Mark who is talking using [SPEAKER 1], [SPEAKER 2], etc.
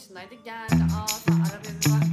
[SPEAKER 1] dışındaydık. Geldi aa sen Arap ezgi var.